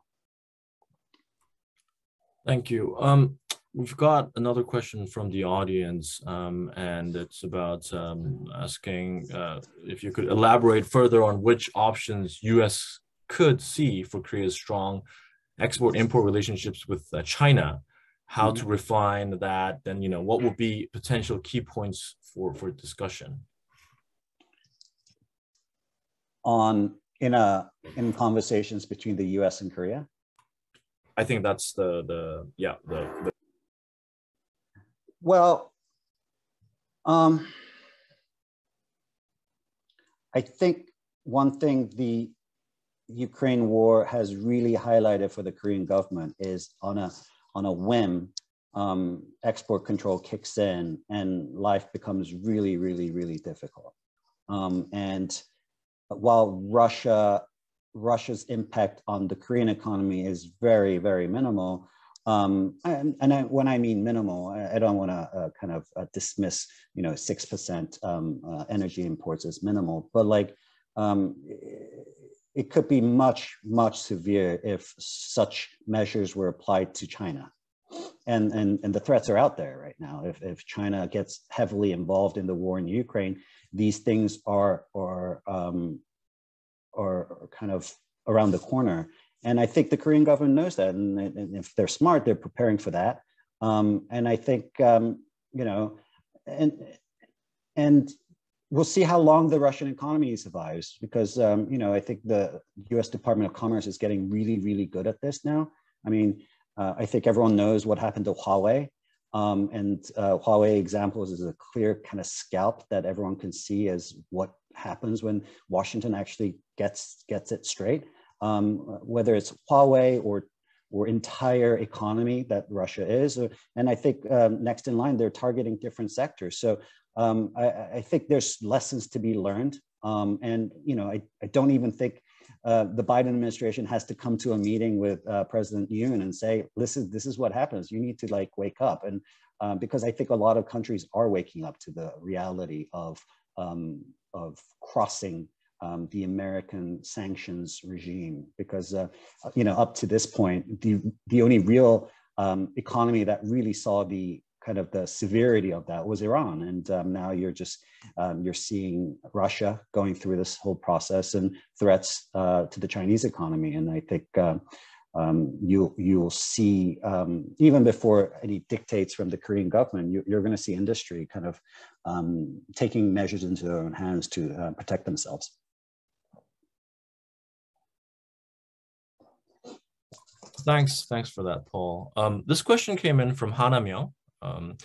Thank you. Um, we've got another question from the audience, um, and it's about um, asking uh, if you could elaborate further on which options U.S. could see for Korea's strong export-import relationships with uh, China, how to mm-hmm. refine that, and you know what would be potential key points for for discussion. On in a in conversations between the U.S. and Korea. I think that's the the yeah the, the... well um I think one thing the Ukraine war has really highlighted for the Korean government is on a on a whim um, export control kicks in and life becomes really really really difficult. Um, and while Russia Russia's impact on the Korean economy is very, very minimal. Um, and, and I, when I mean minimal, I, I don't want to uh, kind of uh, dismiss, you know, six percent um, uh, energy imports as minimal, but like um, it could be much, much severe if such measures were applied to China. And, and, and the threats are out there right now. If, if China gets heavily involved in the war in Ukraine, these things are, are um, are kind of around the corner. And I think the Korean government knows that. And, and if they're smart, they're preparing for that. Um, and I think, um, you know, and, and we'll see how long the Russian economy survives because, um, you know, I think the US Department of Commerce is getting really, really good at this now. I mean, uh, I think everyone knows what happened to Huawei. Um, and uh, Huawei examples is a clear kind of scalp that everyone can see as what happens when Washington actually gets gets it straight. Um, whether it's Huawei or or entire economy that Russia is, and I think um, next in line they're targeting different sectors. So um, I, I, think there's lessons to be learned, um, and you know I, I don't even think uh, the Biden administration has to come to a meeting with uh, President Yoon and say, listen, this is what happens. You need to like wake up. And um, because I think a lot of countries are waking up to the reality of, um, of crossing um, the American sanctions regime. Because, uh, you know, up to this point, the, the only real um, economy that really saw the kind of the severity of that was Iran. And um, now you're just, um, you're seeing Russia going through this whole process and threats uh, to the Chinese economy. And I think uh, um, you, you'll see, um, even before any dictates from the Korean government, you, are gonna see industry kind of um, taking measures into their own hands to uh, protect themselves. Thanks, thanks for that, Paul. Um, this question came in from Hana Myung. Um,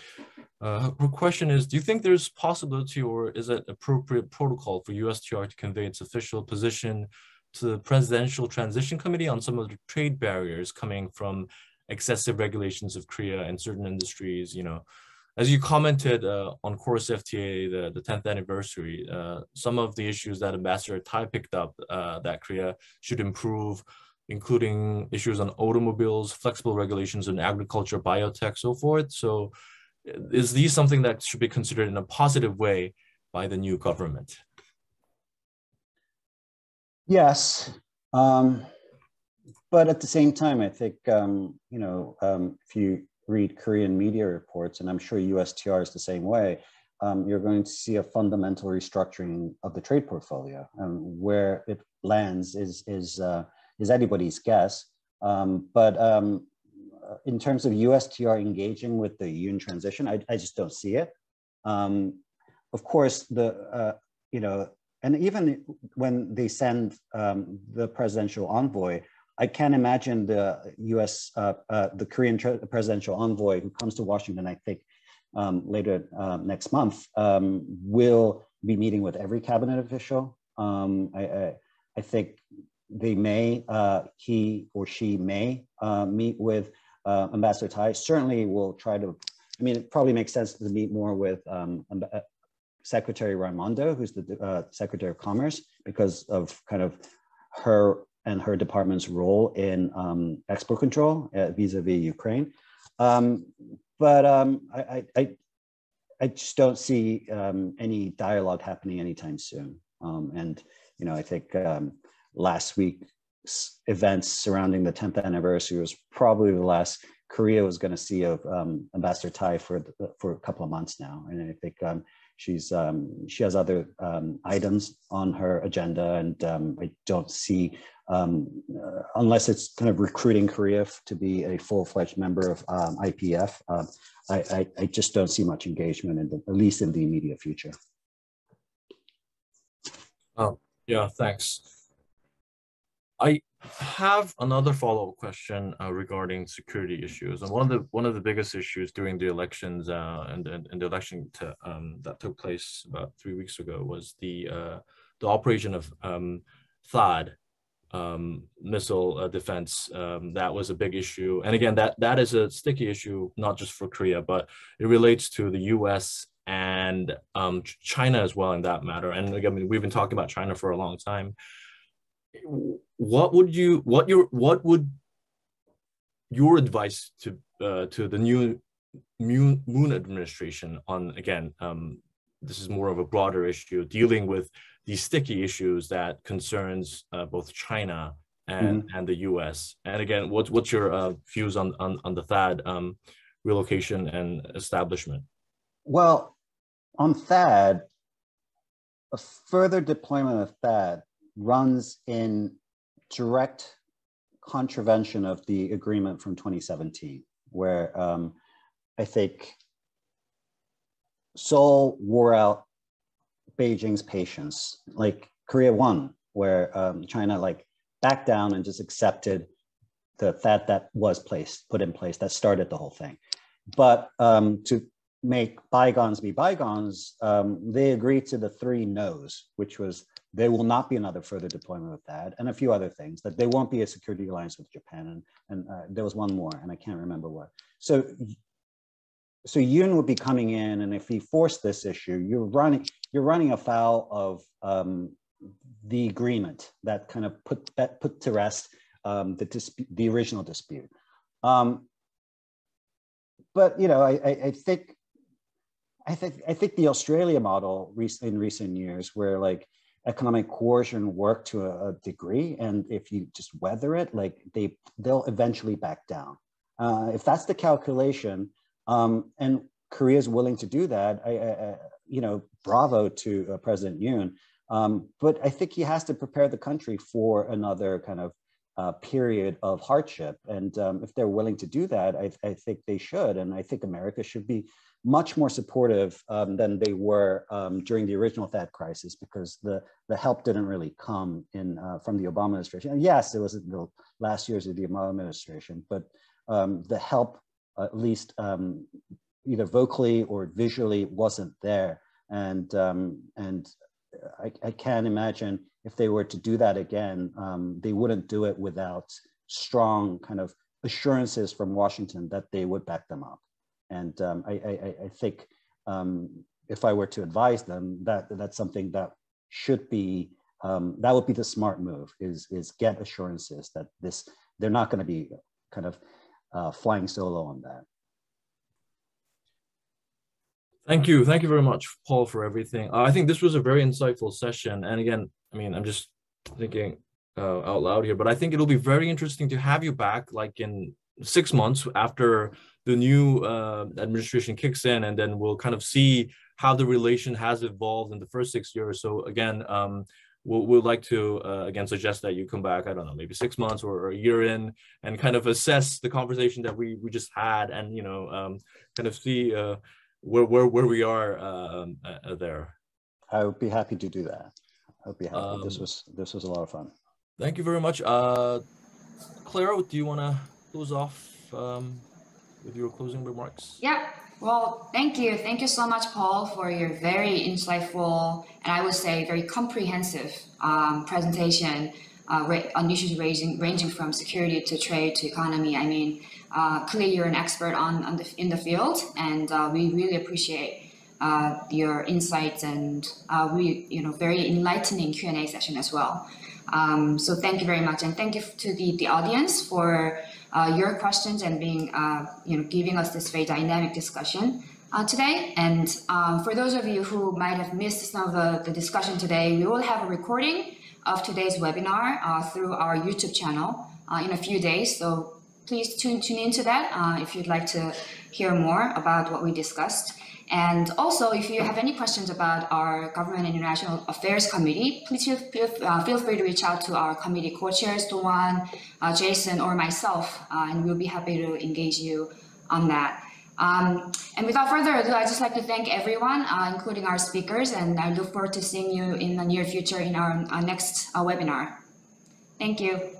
uh, her question is, do you think there's possibility or is it appropriate protocol for USTR to convey its official position to the Presidential Transition Committee on some of the trade barriers coming from excessive regulations of Korea and certain industries, you know, as you commented uh, on KORUS FTA, the, the 10th anniversary, uh, some of the issues that Ambassador Tai picked up uh, that Korea should improve including issues on automobiles, flexible regulations in agriculture, biotech, so forth. So is these something that should be considered in a positive way by the new government? Yes. Um, but at the same time, I think, um, you know, um, if you read Korean media reports, and I'm sure USTR is the same way, um, you're going to see a fundamental restructuring of the trade portfolio. And where it lands is, is, uh, is anybody's guess. Um, but um, in terms of USTR engaging with the Yoon transition, I, I just don't see it. Um, of course, the, uh, you know, and even when they send um, the presidential envoy, I can't imagine the U.S. Uh, uh, the Korean presidential envoy who comes to Washington, I think, um, later uh, next month, um, will be meeting with every cabinet official. Um, I, I, I, think they may, uh, he or she may uh, meet with uh, Ambassador Tai. Certainly, will try to. I mean, it probably makes sense to meet more with um, Secretary Raimondo, who's the uh, Secretary of Commerce, because of kind of her and her department's role in um, export control uh, vis-a-vis Ukraine. Um, but um, I, I, I, just don't see um, any dialogue happening anytime soon. Um, and, you know, I think um, last week's events surrounding the 10th anniversary was probably the last Korea was going to see of Ambassador Tai for, for a couple of months now. And I think She's um, she has other um, items on her agenda, and um, I don't see um, uh, unless it's kind of recruiting Korea to be a full-fledged member of um, IPEF. Uh, I, I, I, just don't see much engagement, in the, at least in the immediate future. Oh yeah, thanks. I have another follow-up question uh, regarding security issues, and one of the one of the biggest issues during the elections uh, and, and, and the election to, um, that took place about three weeks ago was the uh, the operation of um, THAAD um, missile uh, defense. Um, that was a big issue, and again, that that is a sticky issue not just for Korea, but it relates to the U.S. and um, China as well in that matter. And again, I mean, we've been talking about China for a long time what would you what your what would your advice to uh, to the new Moon, Moon administration on again um, this is more of a broader issue dealing with these sticky issues that concerns uh, both China and mm-hmm. and the U.S. And again, what, what's your uh, views on, on on the THAAD um, relocation and establishment? Well, on THAAD, a further deployment of THAAD runs in direct contravention of the agreement from 2017, where um, I think Seoul wore out Beijing's patience, like Korea One, where um, China like backed down and just accepted the that that was placed put in place that started the whole thing. But um, to make bygones be bygones, um, they agreed to the three no's, which was there will not be another further deployment of that, and a few other things. That there won't be a security alliance with Japan, and, and uh, there was one more, and I can't remember what. So, so Yoon would be coming in, and if he forced this issue, you're running you're running afoul of um, the agreement that kind of put that put to rest um, the dispute, the original dispute. Um, but you know, I, I, I think I think I think the Australia model in recent years, where like economic coercion work to a, a, degree, and if you just weather it, like they they'll eventually back down. Uh, if that's the calculation, um, and Korea is willing to do that, I, I, you know, bravo to uh, President Yoon. Um, but I think he has to prepare the country for another kind of uh, period of hardship. And um, if they're willing to do that, I, I, think they should. And I think America should be much more supportive um, than they were um, during the original THAAD crisis because the, the help didn't really come in uh, from the Obama administration. And yes, it was in the last years of the Obama administration, but um, the help, at least um, either vocally or visually, wasn't there. And, um, and I, I, can't imagine if they were to do that again, um, they wouldn't do it without strong kind of assurances from Washington that they would back them up. And um, I, I, I, think um, if I were to advise them, that that's something that should be um, that would be the smart move is is get assurances that this they're not going to be kind of uh, flying solo on that. Thank you, thank you very much, Paul, for everything. I think this was a very insightful session, and again, I mean, I'm just thinking uh, out loud here, but I think it'll be very interesting to have you back, like in six months after the new uh, administration kicks in, and then we'll kind of see how the relation has evolved in the first six years. So again, um, we'll, we'll like to uh, again suggest that you come back. I don't know, maybe six months or, a year in, and kind of assess the conversation that we we just had, and you know, um, kind of see uh, where where where we are um, uh, there. I would be happy to do that. I would be happy. Um, this was this was a lot of fun. Thank you very much. Uh, Clara, do you want to close off um, with your closing remarks? Yeah. Well, thank you. Thank you so much, Paul, for your very insightful and I would say very comprehensive um, presentation uh, on issues ranging, ranging from security to trade to economy. I mean, uh, clearly you're an expert on, on the, in the field, and uh, we really appreciate uh, your insights and uh, we, you know, very enlightening Q&A session as well. Um, so thank you very much, and thank you to the, the audience for uh, your questions and being, uh, you know, giving us this very dynamic discussion uh, today. And um, for those of you who might have missed some of the, the, discussion today, we will have a recording of today's webinar uh, through our YouTube channel uh, in a few days. So please tune, tune into that uh, if you'd like to hear more about what we discussed. And also, if you have any questions about our Government and International Affairs Committee, please feel, feel, uh, feel free to reach out to our committee co-chairs, Duan, uh, Jason, or myself, uh, and we'll be happy to engage you on that. Um, and without further ado, I'd just like to thank everyone, uh, including our speakers, and I look forward to seeing you in the near future in our, our next uh, webinar. Thank you.